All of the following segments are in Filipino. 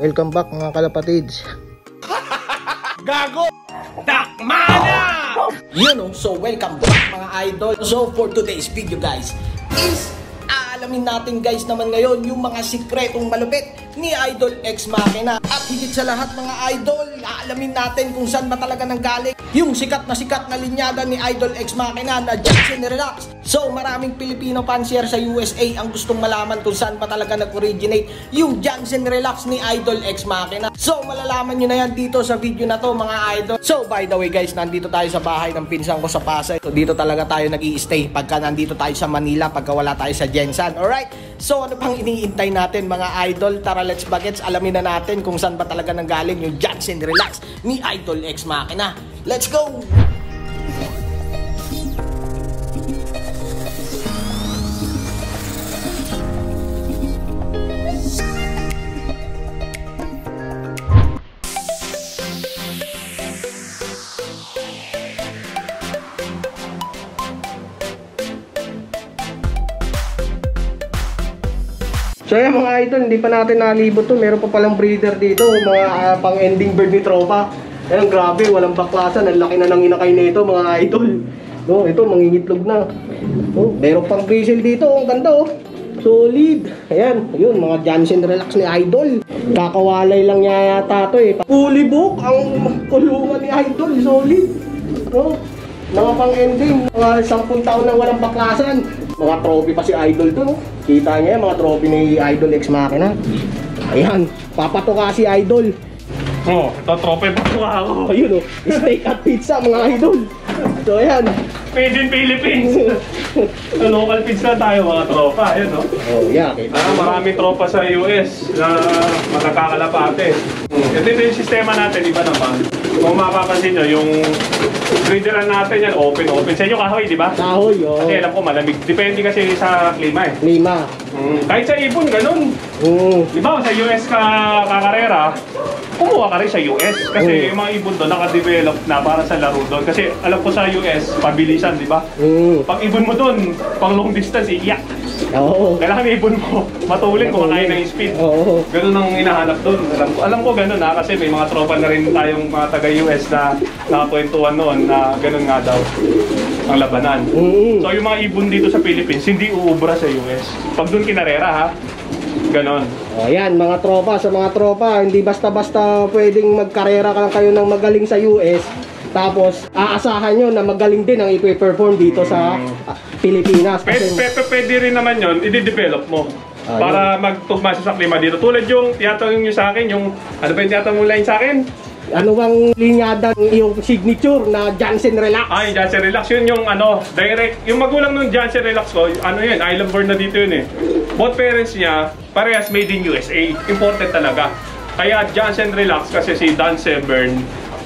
Welcome back mga kalapatids. Gago! Takmana! You know, so welcome back mga idol. So for today's video guys is aalamin natin guys naman ngayon yung mga sikretong malupit ni Idol X Machina. At higit sa lahat mga idol, aalamin natin kung saan ba talaga nanggaling yung sikat na sikat na linyada ni Idol X Machina na Jackson Relax. So maraming Pilipino fancier sa USA ang gustong malaman kung saan pa talaga nag-originate yung Johnson Relax ni Idol X Machina. So malalaman nyo na yan dito sa video na to mga idol. So by the way guys, nandito tayo sa bahay ng pinsan ko sa Pasay. So dito talaga tayo nag stay pagka nandito tayo sa Manila, pagka wala tayo sa Jensan. Alright? So ano pang iniintay natin mga idol? Tara let's bagets, alamin na natin kung saan ba talaga nanggaling yung Johnson Relax ni Idol X Machina. Let's go! So yan mga idol, hindi pa natin nalibot to. Meron pa palang breeder dito, mga ah, pang-ending bird ni tropa. Ayan, grabe, walang baklasan. Ang laki na ng inakay nito mga idol. No, ito, mangingitlog na. Oh, meron pang grizzle dito, ang ganda oh. Solid. Ayan, yun, mga Jansen Relax ni Idol. Kakawalay lang niya yata to eh. Fully book ang kulungan ni Idol, solid. No? Mga pang-ending, mga 10 taon na walang baklasan. Mga trophy pa si Idol to, no? Kita niya, mga trophy ni Idol X Machina. Ayan, papatuka si Idol. Oh, ito trope pa ko ako. Ayun oh, steak at pizza mga idol. So ayan. Made in Philippines. Sa local pizza tayo mga tropa. Ayun, no? Oh, yeah. Kita Ah, maraming tropa sa US na magkakakalapate. Ito ito yung sistema natin, iba naman. Kung mapapansin nyo, yung breederan natin yan, open, open. Sa inyo kahoy, di ba? Kahoy, oh. Kasi alam ko malamig. Depende kasi sa klima eh. Lima. Mm, kahit sa ibon, ganun. Mm. Di ba, sa US ka kakarera, kumuha ka rin sa US. Kasi Mm. yung mga ibon doon, naka-develop na para sa laro doon. Kasi alam ko sa US, pabilisan, di ba? Mm. Pag ibon mo doon, pang long distance, iiyak. Oo. Kailangan ibon mo matulin kung makain ng speed. Oo. Ganun ang hinahanap doon. Alam ko, alam ko ganun ha, kasi may mga tropa na rin tayong mga taga-US na nakakwentuhan noon na ganun nga daw ang labanan. Mm. So yung mga ibon dito sa Philippines, hindi uubra sa US. Pag doon kinarera ha, ganon. Oh, yan, mga tropa, sa mga tropa, hindi basta-basta pwedeng magkarera ka kayo ng magaling sa US. Tapos, aasahan nyo na magaling din ang ipe-perform dito sa ah, Pilipinas. Pwede, Kasi, pwede, pwede rin naman yon i-develop mo. Ah, para magtugma siya sa klima dito. Tulad yung tiyatanong nyo sa akin, yung ano ba yung tiyatanong line sa akin? ano bang linyada ng iyong signature na Jansen Relax? Ay, Janssen Relax, yun yung ano, direct, yung magulang ng Janssen Relax ko, ano yun, island born na dito yun eh. Both parents niya, parehas made in USA, important talaga. Kaya Janssen Relax kasi si Dan Severn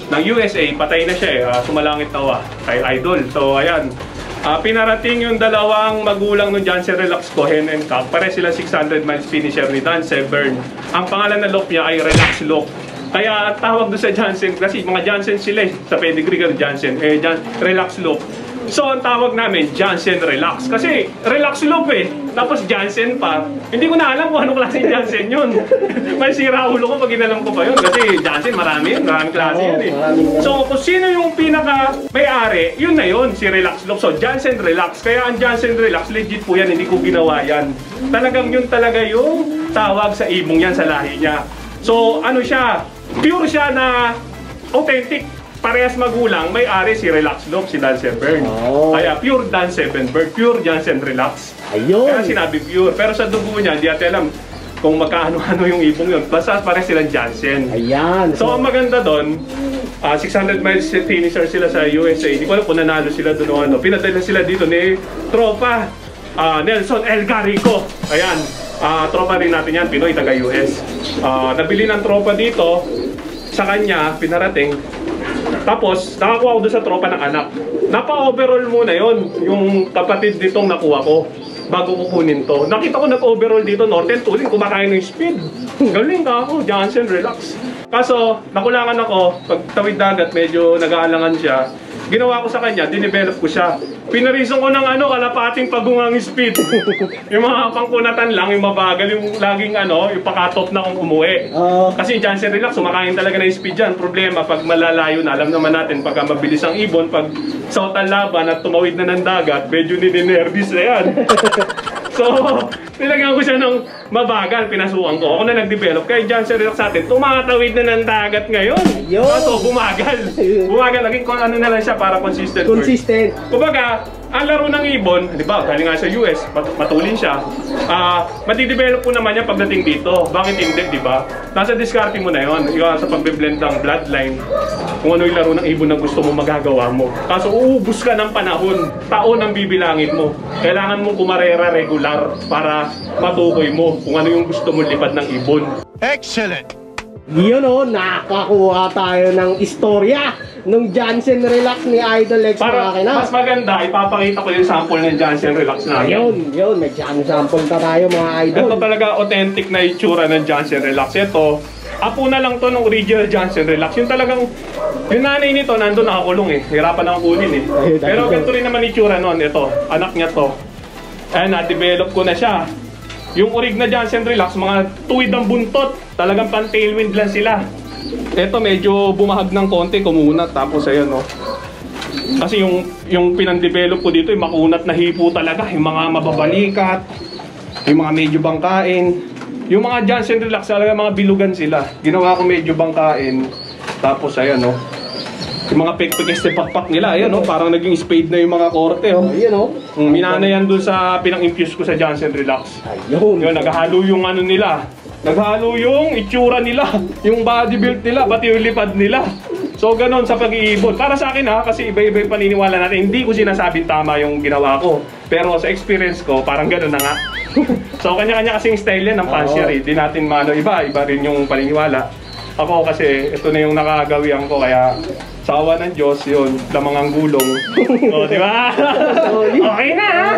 ng USA, patay na siya eh, ah, sumalangit nawa kay Idol. So ayan, Ah, pinarating yung dalawang magulang ng Janssen Relax ko, Hen and Cock. Pare sila 600 miles finisher ni Dan Severn. Ang pangalan ng lock niya ay Relax Lock. Kaya tawag doon sa Janssen, kasi mga Janssen sila eh. Sa pedigree ka Janssen, eh, Jan, Relax Lock. So, ang tawag namin, Janssen Relax. Kasi, relax loop eh. Tapos Janssen pa. Hindi ko na alam kung anong klase Janssen yun. May sira ulo ko pag inalam ko pa yun. Kasi Janssen, marami yun. Maraming klase yun eh. So, kung sino yung pinaka may-ari, yun na yun, si Relax Loop. So, Janssen Relax. Kaya ang Janssen Relax, legit po yan, hindi ko ginawa yan. Talagang yun talaga yung tawag sa ibong yan sa lahi niya. So, ano siya, pure siya na authentic. Parehas magulang, may-ari si Relax Loop, si Dan Severn. Oh. Kaya pure Dan Sevenberg, pure Janssen Relax. Ayun. Kaya sinabi pure. Pero sa dugo niya, hindi natin alam kung magkaano-ano yung ibong yun. Basta parehas silang Janssen. Ayan. So, ang maganda doon, ah, 600 miles finisher sila sa USA. Hindi ko alam kung nanalo sila doon o ano. Pinadala sila dito ni Tropa ah, Nelson El Garrico. Ayan. Ah, tropa rin natin yan, Pinoy, taga-US. Ah, nabili ng tropa dito, sa kanya, pinarating. Tapos, nakakuha ko doon sa tropa ng anak. Napa-overall muna yon yung kapatid nitong nakuha ko bago kukunin to. Nakita ko nag-overall dito, Norton Tuling, kumakain ng speed. Galing ka ako, Johnson, relax. Kaso, nakulangan ako, pag tawid dagat, medyo nag-aalangan siya. Ginawa ko sa kanya, dinevelop ko siya. Pinarison ko ng ano, kalapating pagungang speed. yung mga pangkunatan lang, yung mabagal, yung laging ano, yung pakatop na kung umuwi. Oo. Kasi yung Janssen Relax, sumakain talaga ng speed dyan. Problema, pag malalayo na, alam naman natin, pagka mabilis ang ibon, pag sa laban at tumawid na ng dagat, medyo nininervis na yan. so, nilagyan ko siya ng mabagal, pinasukan ko. Ako na nag-develop. Kaya Janssen Relax sa atin, tumatawid na ng dagat ngayon. Yo! Kaso, bumagal. bumagal, naging kung ano na lang siya, para consistent. Consistent. Kumbaga, ang laro ng ibon, di ba, galing nga sa US, mat- matulin siya. Ah, matidevelop po naman yan pagdating dito. Bakit hindi, di ba? Nasa discarding mo na yon. Yung sa pagbe-blend ng bloodline, kung ano yung laro ng ibon na gusto mo magagawa mo. Kaso uubos ka ng panahon, taon ang bibilangin mo. Kailangan mong kumarera regular para matukoy mo kung ano yung gusto mo lipad ng ibon. Yun o, nakakuha tayo ng istorya nung Jansen Relax ni Idol X Para Makina. mas maganda, ipapakita ko yung sample ng Janssen Relax na Ayun, yun, may jam sample ka tayo mga idol. Ito talaga authentic na itsura ng Johnson Relax. Ito, apo na lang to ng original Johnson Relax. Yung talagang, yung nanay nito nandun nakakulong eh. Hirapan akong kunin eh. Ayun, Pero dahil ganito rin naman itsura nun. Ito, anak niya to. Ayan, na-develop ko na siya. Yung orig na Johnson Relax, mga tuwid ang buntot. Talagang pan tailwind lang sila. Ito medyo bumahag ng konti, kumunat. Tapos ayun, no. Kasi yung yung pinang-develop ko dito, yung makunat na hipo talaga, yung mga mababalikat, yung mga medyo bangkain. Yung mga Johnson Relax talaga mga bilugan sila. Ginawa ko medyo bangkain. Tapos ayan no. Yung mga pekpekes na pakpak nila, ayan no, parang naging spade na yung mga korte oh. Ayun o. Mm, Minana yan dun sa pinang-infuse ko sa Johnson Relax. Ayun. Yun, naghalo yung ano nila. Naghalo yung itsura nila, yung body build nila, pati yung lipad nila. So, ganun sa pag-iibon. Para sa akin ha, kasi iba-iba yung paniniwala natin. Hindi ko sinasabing tama yung ginawa ko. Pero sa experience ko, parang ganun na nga. so, kanya-kanya kasing style yan ng fancier. Hindi natin mano iba. Iba rin yung paniniwala. Ako kasi, ito na yung nakagawian ko. Kaya, sa awa ng Diyos, yun, lamang ang gulong. o, di ba? okay na ha?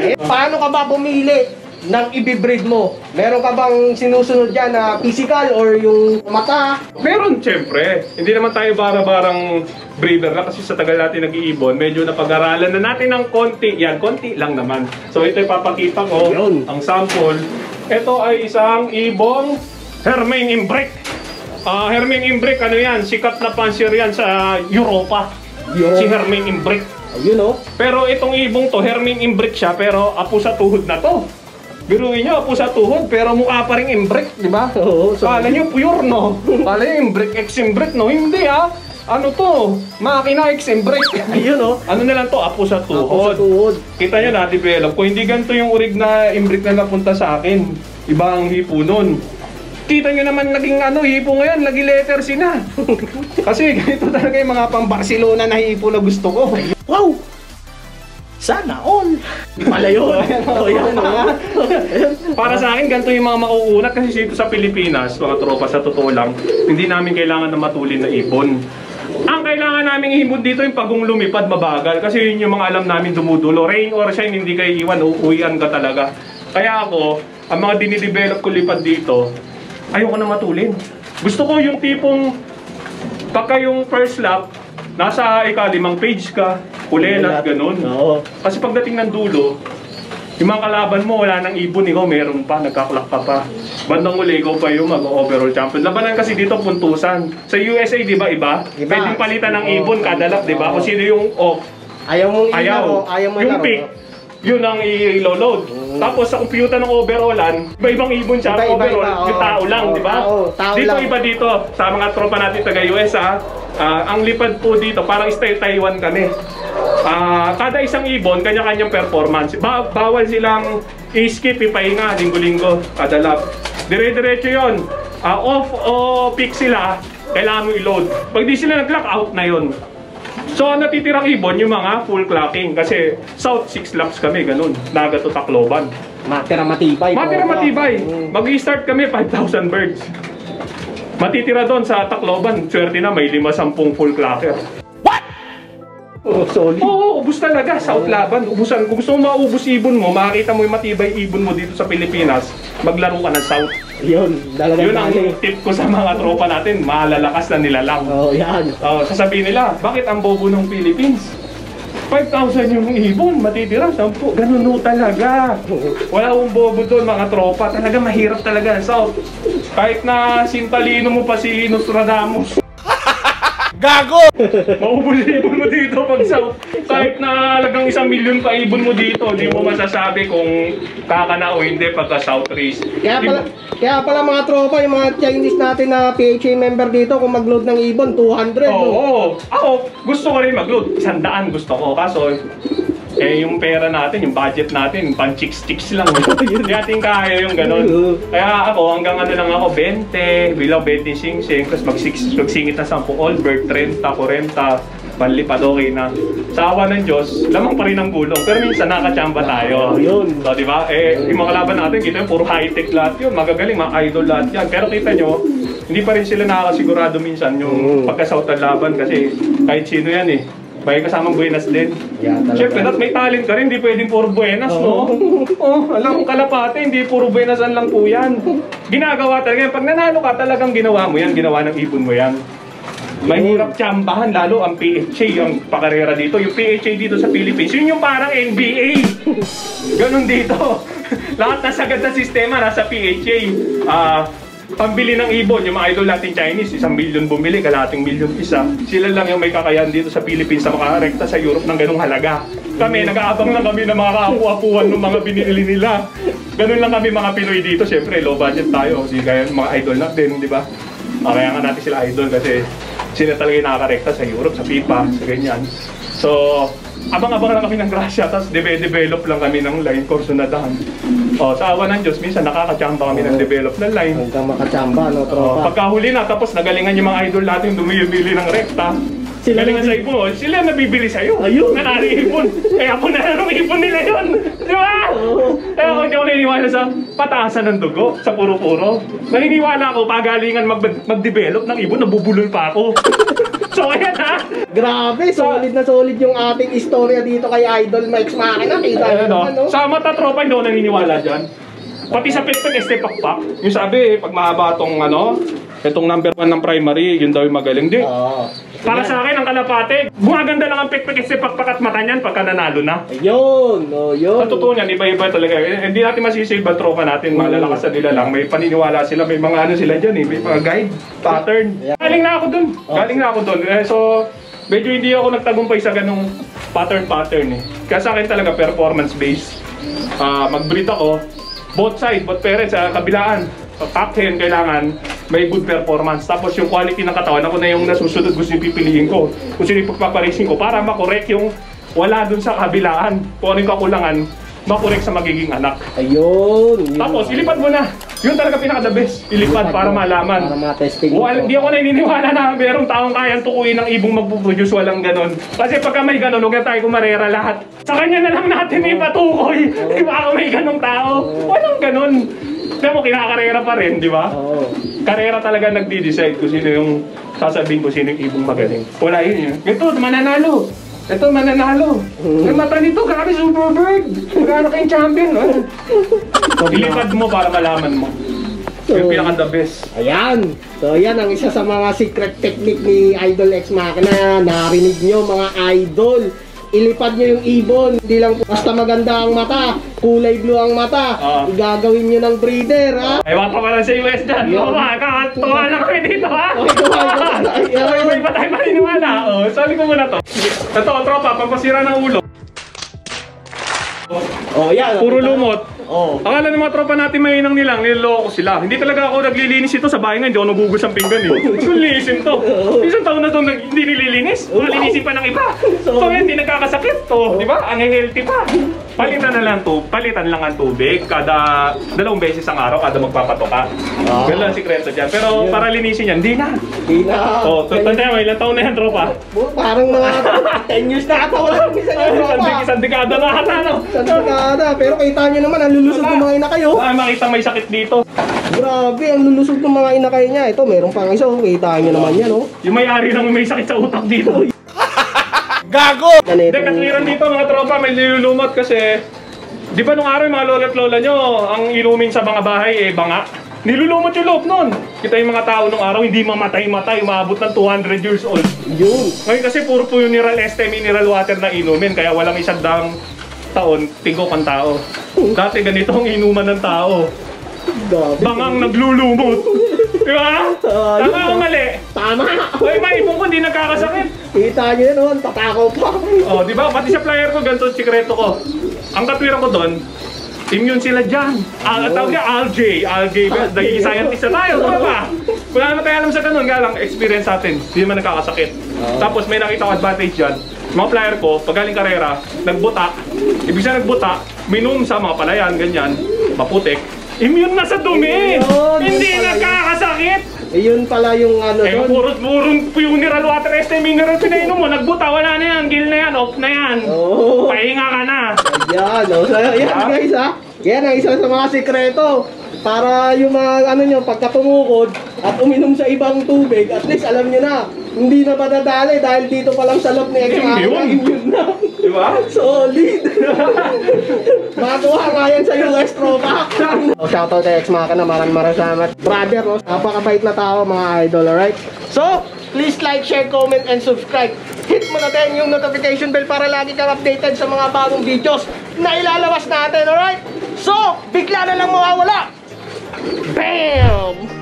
Eh, Paano ka ba pumili ng ibibreed mo? Meron ka bang sinusunod dyan na physical or yung mata? Meron, syempre. Hindi naman tayo bara-barang breeder na kasi sa tagal natin nag-iibon, medyo napag-aralan na natin ng konti. Yan, konti lang naman. So ito ipapakita ko, Yun. ang sample. Ito ay isang ibong Hermine Imbric. Ah, Hermine Imbric, ano yan? Sikat na pansier yan sa Europa. Yo. Si Hermine Imbric. Ayun o. Pero itong ibong to, Hermine Imbric siya, pero apo sa tuhod na to. Biruin nyo, apo sa tuhod, pero mukha pa rin imbric, di ba? Oo, so- Kala nyo pure, no? Kala nyo imbric, ex-imbric, no? Hindi, ah. Ano to? Makina ex-imbric. Ayun o. ano na lang to? Apo sa Ako sa tuhod. tuhod. Kita nyo na-develop. Kung hindi ganito yung urig na imbric na napunta sa akin, iba ang hipo nun. Kita nyo naman naging ano, hipo ngayon, lagi letter C na. Kasi ganito talaga yung mga pang Barcelona na hipo na gusto ko. Wow! Sana all! Pala yun. O yan o. Para sa akin, ganito yung mga mauunat kasi dito sa Pilipinas, mga tropa, sa totoo lang, hindi namin kailangan ng matulin na ibon. Ang kailangan namin ihimod dito yung pagong lumipad mabagal kasi yun yung mga alam namin dumudulo. Rain or shine, hindi kayo iwan, uuwian ka talaga. Kaya ako, ang mga dinidevelop ko lipad dito, ayoko na matulin. Gusto ko yung tipong pagka yung first lap, nasa ikalimang page ka, kulelat, ganun. Oo. Kasi pagdating ng dulo, yung mga kalaban mo, wala nang ibon, ikaw meron pa, nagkaklak ka pa. Bandang uli, ikaw pa yung mag-overall champion. Labanan kasi dito puntusan. Sa USA, di ba, iba? Iba. Pwedeng palitan ng ibon kada lap, di ba? Kung sino yung off, Ayaw mong ayaw. ilaro. Ayaw mo yung ilaro. pick, yun ang i-load. Tapos sa computer ng overallan, iba-ibang ibon siya ang Iba-iba, overall, iba, yung oo. tao lang, Oo, di ba? tao, tao dito lang. iba dito, sa mga tropa natin taga US ha, ah, ang lipad po dito, parang style Taiwan kami. Ah, kada isang ibon, kanya-kanyang performance. Ba- bawal silang i-skip, ipahinga, linggo-linggo, kada lap. Dire-diretso yun. Ah, off o pick sila, kailangan mo i-load. Pag di sila nag-clock, out na yun. So, ang natitirang ibon, yung mga full clocking. Kasi, south 6 laps kami, ganun. Naga to Tacloban. Matira matibay. Matira matibay. Mm. Mag-start kami 5,000 birds. Matitira doon sa Tacloban. Swerte na may 5-10 full clocker. Oh, solid. Oo, ubus talaga. South laban. Ubusan. Kung gusto mo maubos ibon mo, makakita mo yung matibay ibon mo dito sa Pilipinas, maglaro ka ng South. Yun, dalagang Yun ang tip ko sa mga tropa natin, malalakas na nilalang. Oh, yan. Oh, sasabihin nila, bakit ang bobo ng Philippines? 5,000 yung ibon, matitira 10. Ganun ho talaga. Wala akong bobo doon mga tropa. Talaga mahirap talaga South. Kahit na sintalino mo pa si Nostradamus. Gago! Maubos ibon mo dito pag South. Kahit na halagang isang milyon pa ibon mo dito, di mo masasabi kung kakana o hindi pagka South race. Kaya pala, kaya pala mga tropa, yung mga Chinese natin na PHA member dito, kung mag-load ng ibon, 200. Oo, no? oo. Ako, gusto ko rin mag-load. Isang daan gusto ko. Kaso, eh, yung pera natin, yung budget natin, pan chicks-chicks lang. Hindi natin kaya yung ganun. Kaya ako, hanggang ano lang ako, 20, bilang 20 sing-sing, tapos magsingit na 10 Albert, 30, 40, panlipad okay na. Sa awa ng Diyos, lamang pa rin ang gulong. Pero minsan nakachamba tayo. Yun. So, di ba? Eh, yung mga kalaban natin, kita yun, puro high-tech lahat yun. Magagaling, mga idol lahat yan. Pero kita nyo, hindi pa rin sila nakakasigurado minsan yung Mm. pagkasautan laban kasi kahit sino yan eh. May kasamang buenas din. Yeah, talaga. Siyempre, at may talent ka rin, hindi pwedeng puro buenas, no? oh, alam mo, kalapate, hindi puro buenasan lang po yan. Ginagawa talaga yan. Pag nanalo ka, talagang ginawa mo yan, ginawa ng ibon mo yan. Mahirap tsambahan, lalo ang PHA, yung pakarera dito. Yung PHA dito sa Philippines, yun yung parang NBA. Ganon dito. Lahat na sagad na sistema nasa PHA. Ah, pambili ng ibon, yung mga idol natin Chinese, isang milyon bumili, kalating milyon isa. Sila lang yung may kakayahan dito sa Philippines na makarekta sa Europe ng ganung halaga. Kami, nag-aabang lang kami ng mga kaapu-apuan ng mga binili nila. Ganun lang kami mga Pinoy dito. Siyempre, low budget tayo. Hindi kaya mga idol natin, di ba? Kaya nga natin sila idol kasi sila talaga yung nakakarekta sa Europe, sa FIFA, sa ganyan. So, abang-abang lang kami ng grasya, tapos deve-develop lang kami ng line course na daan. O, sa awa ng Diyos, minsan nakakachamba kami ng develop na line. Hanggang makachamba, no, Oh, tropa? pagkahuli na, tapos nagalingan yung mga idol natin dumibili ng rekta. Sila galingan sa ibon, sila nabibili sa'yo. Ayun. Nanari ibon. Kaya ako na lang ibon nila yun. Di ba? Kaya ako hindi ako naniniwala sa pataasan ng dugo, sa puro-puro. Naniniwala ako, pagalingan mag mag-develop ng ibon, nabubulol pa ako. so, ayan ha. Grabe, solid na solid yung ating istorya dito kay Idol Mike's Makina. Kita Ayan, nyo no? naman, no? Sa mata tropa, hindi ako naniniwala dyan. Pati sa pekpek, este pakpak. Yung sabi, pag mahaba tong ano, itong number one ng primary, yun daw yung magaling. Di, Oo. Para sa akin, ang kalapate, gumaganda lang ang pekpek kasi pakpak at mata niyan pagka nanalo na. Ayun, no, yun. Sa totoo niyan, iba-iba talaga. Eh, Hindi natin masisave ang tropa natin, malalakas na nila lang. May paniniwala sila, may mga ano sila dyan eh, may mga guide, pattern. Galing na ako dun, galing na ako dun. Eh, so, medyo hindi ako nagtagumpay sa ganung pattern-pattern eh. Kaya sa akin talaga performance based. Ah, mag-breed ako, both side, both parents, sa kabilaan. Sa top 10, kailangan may good performance. Tapos yung quality ng katawan, ako na yung nasusunod gusto yung pipiliin ko. Kung sino yung pagpaparacing ko para makorek yung wala dun sa kabilaan. Kung ano yung kakulangan, makorek sa magiging anak. Ayun. yun. Tapos, ilipad mo na. Yun talaga pinaka the best. Ilipad para malaman. Para matesting. Wala, hindi ako naniniwala na merong taong kayang tukuyin ng ibong magpuproduce, walang ganon. Kasi pagka may ganon, huwag na tayo kumarera lahat. Sa kanya na lang natin ipatukoy. Di ba ako may ganong tao? Walang ganon. Kaya mo, kinakarera pa rin, di ba? Oo. Karera talaga nagdi-decide kung sino yung sasabihin ko sino yung ibong magaling. Wala yun yun. Ito, mananalo. Ito, mananalo. Ang mata nito, grabe, super bird. Magkano kayong champion, no? Ilipad mo para malaman mo. Yung pinaka the best. Ayan. So, yan ang isa sa mga secret technique ni Idol X Machina. Narinig nyo mga idol. Ilipad nyo yung ibon. Hindi lang po basta maganda ang mata, kulay blue ang mata. Ah. Igagawin nyo ng breeder, ha? Ay, baka pala sa US dyan. Yun. Oo, kakatuwa lang kami dito, ha? Oh, tuwa, tuwa. Ayun. Ay, may ba tayo maniniwala? Oh, sali ko muna to. Ito, tropa, pampasira ng ulo. Oh, yan. Puro lumot. Oh. Akala ng mga tropa natin may inang nilang, niloloko sila. Hindi talaga ako naglilinis ito sa bahay nga, hindi ako nagugus ang pinggan eh. Kung linisin to. Isang taon na to nag- hindi nililinis. Malinisin pa ng iba. So, hindi nagkakasakit to. Di ba? Ang healthy pa. Palitan na lang to, palitan lang ang tubig kada dalawang beses ang araw kada magpapato ka. Ah. Ganun ang sikreto dyan. Pero para linisin yan, hindi na. Hindi na. Oh, tanda mo, ilang taon na yan, tropa? Parang mga 10 years na ata wala minsan yung tropa. Isang, isang dekada na ata, no? Na ata. Pero kita nyo naman, ang lulusog ng mga inakay, oh. Ah, makita may sakit dito. Grabe, ang lulusog ng mga inakay niya. Ito, meron pang isa, oh. Kita nyo naman yan, oh. Yung may-ari lang may sakit sa utak dito. Gago! Hindi, katwiran dito mga tropa, may nilulumot kasi Di ba nung araw yung mga lola at lola nyo, ang inumin sa mga bahay eh banga? Nilulumot yung loob nun. Kita yung mga tao nung araw, hindi mamatay-matay, umabot ng 200 years old. Yun. Ngayon kasi puro po yung mineral este, mineral water na inumin, kaya walang isang daang taon, tingko ang tao. Dati ganito ang inuman ng tao. Bangang naglulumot. Di ba? Ah, Tama o mali? Tama. Ay, maipon ko, hindi nagkakasakit. Kita nyo yun, oh. Tatakaw pa. Oh, di ba? Pati sa flyer ko, ganito ang sikreto ko. Ang katwiran ko doon, immune sila dyan. Al tawag niya algae. Algae. Nagiging scientist na tayo. Tama ba? Wala naman tayo alam sa ganun. Nga lang, experience natin. Hindi naman nagkakasakit. Tapos may nakita ko advantage dyan. Mga flyer ko, pag galing karera, nagbuta. Ibig sabihin nagbuta, minum sa mga palayan, ganyan, maputik. Immune na sa dumi! Ayun, Hindi yun pala yun. nagkakasakit! Eh, yun pala yung ano Eh, doon. puro purong mineral water, este mineral pinainom mo, nagbuta, wala na yan, kill na yan, off na yan. Oo. Pahinga ka na. Yan, oh. So, yan Ah. guys, ha. Yan ang isa sa mga sikreto. Para yung mga, ano nyo, pagka tumukod at uminom sa ibang tubig, at least alam nyo na, hindi na madadali dahil dito pa lang sa loob ni Ex Machina, Immune. immune na. Ba? Solid! Makuha nga yan sa US tropa. oh, shoutout kay Ex Machina, maraming maraming salamat. Brother, no? napakabait na tao mga idol, alright? So, please like, share, comment, and subscribe. Hit mo na din yung notification bell para lagi kang updated sa mga bagong videos na ilalabas natin, alright? So, bigla na lang mawawala. Bam!